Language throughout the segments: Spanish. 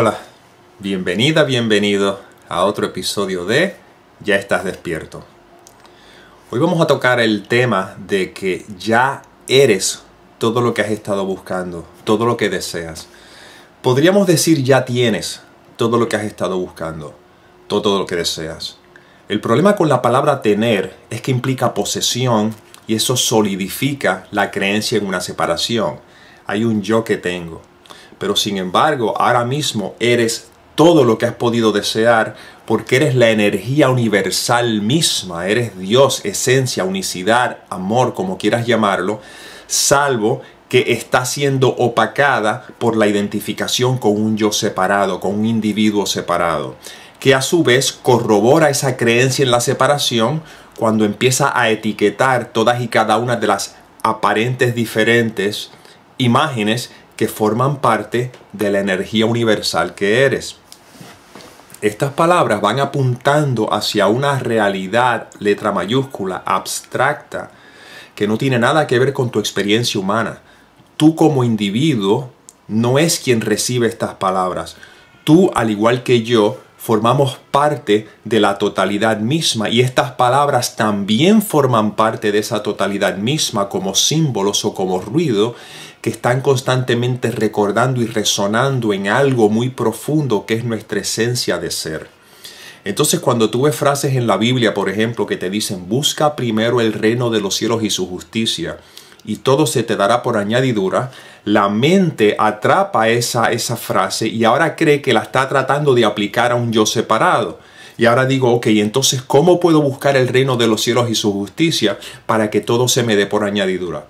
Hola, bienvenida, bienvenido a otro episodio de Ya estás despierto. Hoy vamos a tocar el tema de que ya eres todo lo que has estado buscando, todo lo que deseas. Podríamos decir ya tienes todo lo que has estado buscando, todo lo que deseas. El problema con la palabra tener es que implica posesión y eso solidifica la creencia en una separación. Hay un yo que tengo. Pero sin embargo, ahora mismo eres todo lo que has podido desear porque eres la energía universal misma, eres Dios, esencia, unicidad, amor, como quieras llamarlo, salvo que está siendo opacada por la identificación con un yo separado, con un individuo separado, que a su vez corrobora esa creencia en la separación cuando empieza a etiquetar todas y cada una de las aparentes diferentes imágenes que forman parte de la energía universal que eres. Estas palabras van apuntando hacia una realidad, letra mayúscula, abstracta, que no tiene nada que ver con tu experiencia humana. Tú como individuo no es quien recibe estas palabras. Tú, al igual que yo, formamos parte de la totalidad misma y estas palabras también forman parte de esa totalidad misma como símbolos o como ruido están constantemente recordando y resonando en algo muy profundo que es nuestra esencia de ser. Entonces cuando tú ves frases en la Biblia, por ejemplo, que te dicen, busca primero el reino de los cielos y su justicia, y todo se te dará por añadidura, la mente atrapa esa, esa frase y ahora cree que la está tratando de aplicar a un yo separado. Y ahora digo, ok, entonces, ¿cómo puedo buscar el reino de los cielos y su justicia para que todo se me dé por añadidura?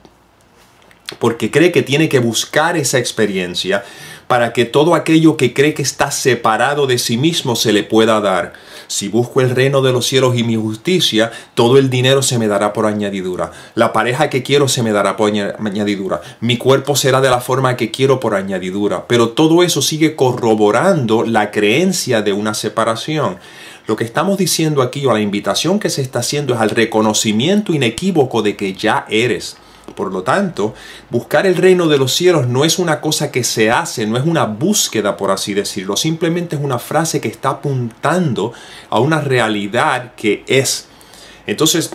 Porque cree que tiene que buscar esa experiencia para que todo aquello que cree que está separado de sí mismo se le pueda dar. Si busco el reino de los cielos y mi justicia, todo el dinero se me dará por añadidura. La pareja que quiero se me dará por añadidura. Mi cuerpo será de la forma que quiero por añadidura. Pero todo eso sigue corroborando la creencia de una separación. Lo que estamos diciendo aquí o la invitación que se está haciendo es al reconocimiento inequívoco de que ya eres. Por lo tanto, buscar el reino de los cielos no es una cosa que se hace, no es una búsqueda, por así decirlo, simplemente es una frase que está apuntando a una realidad que es. Entonces,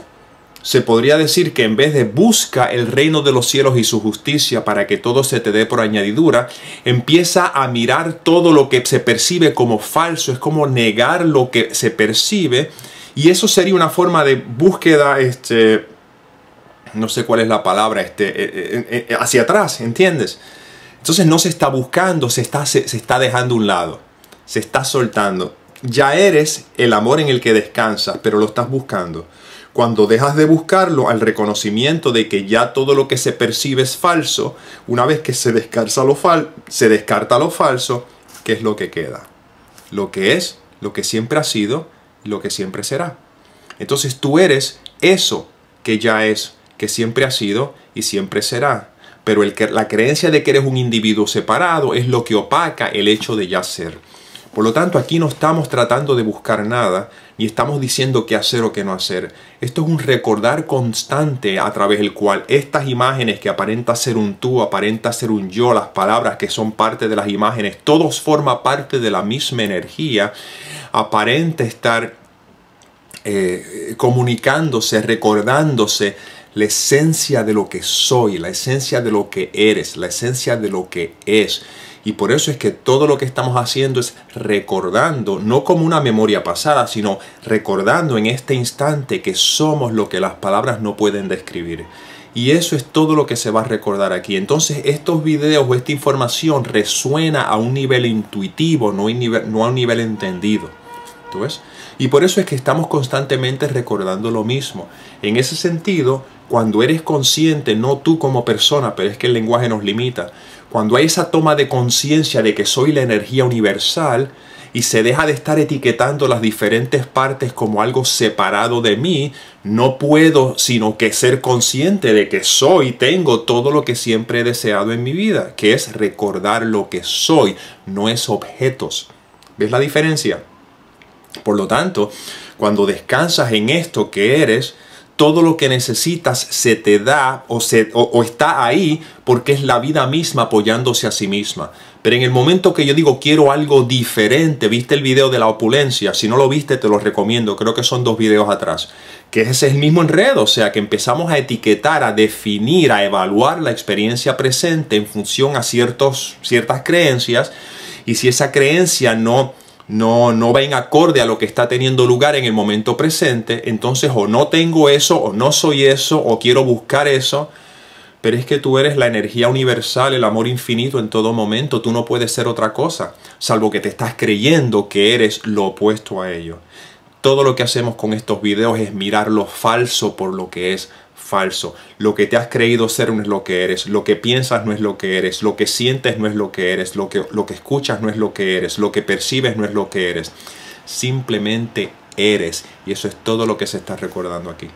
se podría decir que en vez de busca el reino de los cielos y su justicia para que todo se te dé por añadidura, empieza a mirar todo lo que se percibe como falso, es como negar lo que se percibe, y eso sería una forma de búsqueda este, no sé cuál es la palabra, este, eh, eh, eh, hacia atrás, ¿entiendes? Entonces no se está buscando, se está, se, está dejando a un lado, se está soltando. Ya eres el amor en el que descansas, pero lo estás buscando. Cuando dejas de buscarlo al reconocimiento de que ya todo lo que se percibe es falso, una vez que se descarta lo, se descarta lo falso, ¿qué es lo que queda? Lo que es, lo que siempre ha sido, lo que siempre será. Entonces tú eres eso que ya es que siempre ha sido y siempre será. Pero la creencia de que eres un individuo separado es lo que opaca el hecho de ya ser. Por lo tanto, aquí no estamos tratando de buscar nada, ni estamos diciendo qué hacer o qué no hacer. Esto es un recordar constante a través del cual estas imágenes que aparenta ser un tú, aparenta ser un yo, las palabras que son parte de las imágenes, todos forman parte de la misma energía, aparenta estar eh, comunicándose, recordándose la esencia de lo que soy, la esencia de lo que eres, la esencia de lo que es. Y por eso es que todo lo que estamos haciendo es recordando, no como una memoria pasada, sino recordando en este instante que somos lo que las palabras no pueden describir. Y eso es todo lo que se va a recordar aquí. Entonces estos videos o esta información resuena a un nivel intuitivo, no, a un nivel entendido. ¿Tú ves? Y por eso es que estamos constantemente recordando lo mismo. En ese sentido, cuando eres consciente, no tú como persona, pero es que el lenguaje nos limita, cuando hay esa toma de conciencia de que soy la energía universal y se deja de estar etiquetando las diferentes partes como algo separado de mí, no puedo sino que ser consciente de que soy, tengo todo lo que siempre he deseado en mi vida, que es recordar lo que soy, no es objetos. ¿Ves la diferencia? Por lo tanto, cuando descansas en esto que eres, todo lo que necesitas se te da o, se, o, está ahí porque es la vida misma apoyándose a sí misma. Pero en el momento que yo digo quiero algo diferente, viste el video de la opulencia, si no lo viste te lo recomiendo, creo que son dos videos atrás, que ese es el mismo enredo, o sea que empezamos a etiquetar, a definir, a evaluar la experiencia presente en función a ciertos, ciertas creencias. Y si esa creencia no no, no va en acorde a lo que está teniendo lugar en el momento presente, entonces o no tengo eso, o no soy eso, o quiero buscar eso, pero es que tú eres la energía universal, el amor infinito en todo momento, tú no puedes ser otra cosa, salvo que te estás creyendo que eres lo opuesto a ello. Todo lo que hacemos con estos videos es mirar lo falso por lo que es falso. Lo que te has creído ser no es lo que eres, lo que piensas no es lo que eres, lo que sientes no es lo que eres, lo que, escuchas no es lo que eres, lo que percibes no es lo que eres. Simplemente eres. Y eso es todo lo que se está recordando aquí.